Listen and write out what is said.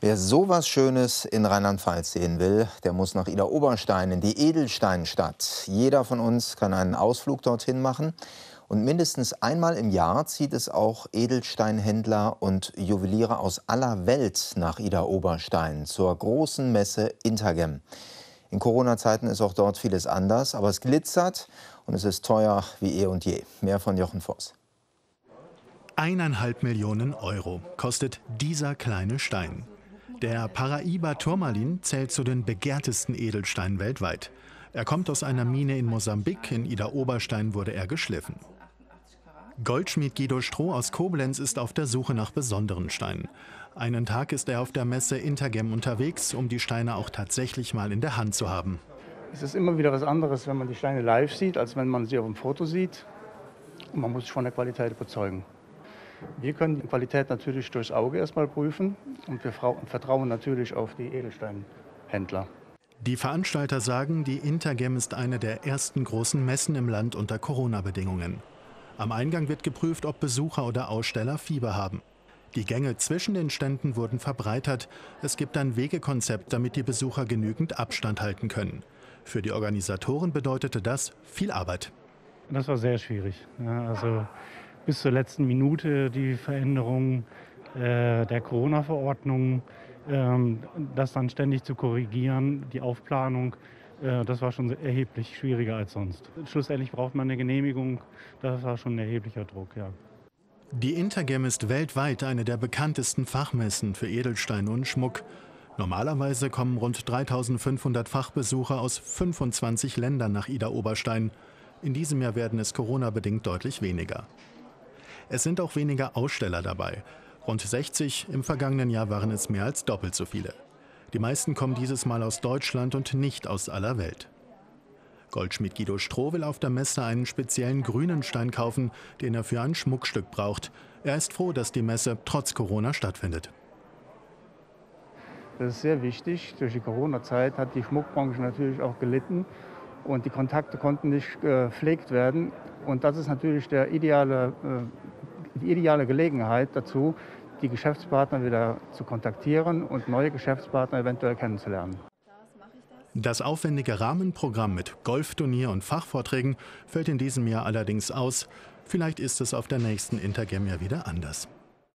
Wer sowas Schönes in Rheinland-Pfalz sehen will, der muss nach Ida Oberstein in die Edelsteinstadt. Jeder von uns kann einen Ausflug dorthin machen. Und mindestens einmal im Jahr zieht es auch Edelsteinhändler und Juweliere aus aller Welt nach Ida Oberstein zur großen Messe Intergem. In Corona-Zeiten ist auch dort vieles anders, aber es glitzert und es ist teuer wie eh und je. Mehr von Jochen Voss. Eineinhalb Millionen Euro kostet dieser kleine Stein. Der Paraiba Turmalin zählt zu den begehrtesten Edelsteinen weltweit. Er kommt aus einer Mine in Mosambik. In Ida Oberstein wurde er geschliffen. Goldschmied Guido Stroh aus Koblenz ist auf der Suche nach besonderen Steinen. Einen Tag ist er auf der Messe Intergem unterwegs, um die Steine auch tatsächlich mal in der Hand zu haben. Es ist immer wieder was anderes, wenn man die Steine live sieht, als wenn man sie auf dem Foto sieht. Und man muss sich von der Qualität überzeugen. Wir können die Qualität natürlich durchs Auge erstmal prüfen und wir vertrauen natürlich auf die Edelsteinhändler. Die Veranstalter sagen, die Intergem ist eine der ersten großen Messen im Land unter Corona-Bedingungen. Am Eingang wird geprüft, ob Besucher oder Aussteller Fieber haben. Die Gänge zwischen den Ständen wurden verbreitert. Es gibt ein Wegekonzept, damit die Besucher genügend Abstand halten können. Für die Organisatoren bedeutete das viel Arbeit. Das war sehr schwierig. Ja, also bis zur letzten Minute die Veränderung äh, der Corona-Verordnung, ähm, das dann ständig zu korrigieren, die Aufplanung, äh, das war schon erheblich schwieriger als sonst. Schlussendlich braucht man eine Genehmigung, das war schon ein erheblicher Druck, ja. Die Intergem ist weltweit eine der bekanntesten Fachmessen für Edelsteine und Schmuck. Normalerweise kommen rund 3500 Fachbesucher aus 25 Ländern nach Ida Oberstein. In diesem Jahr werden es Corona-bedingt deutlich weniger. Es sind auch weniger Aussteller dabei. Rund 60, im vergangenen Jahr waren es mehr als doppelt so viele. Die meisten kommen dieses Mal aus Deutschland und nicht aus aller Welt. Goldschmied Guido Stroh will auf der Messe einen speziellen grünen Stein kaufen, den er für ein Schmuckstück braucht. Er ist froh, dass die Messe trotz Corona stattfindet. Das ist sehr wichtig. Durch die Corona-Zeit hat die Schmuckbranche natürlich auch gelitten und die Kontakte konnten nicht gepflegt werden. Und das ist natürlich der ideale, äh, die ideale Gelegenheit dazu, die Geschäftspartner wieder zu kontaktieren und neue Geschäftspartner eventuell kennenzulernen. Das aufwendige Rahmenprogramm mit Golfturnier und Fachvorträgen fällt in diesem Jahr allerdings aus. Vielleicht ist es auf der nächsten Intergem ja wieder anders.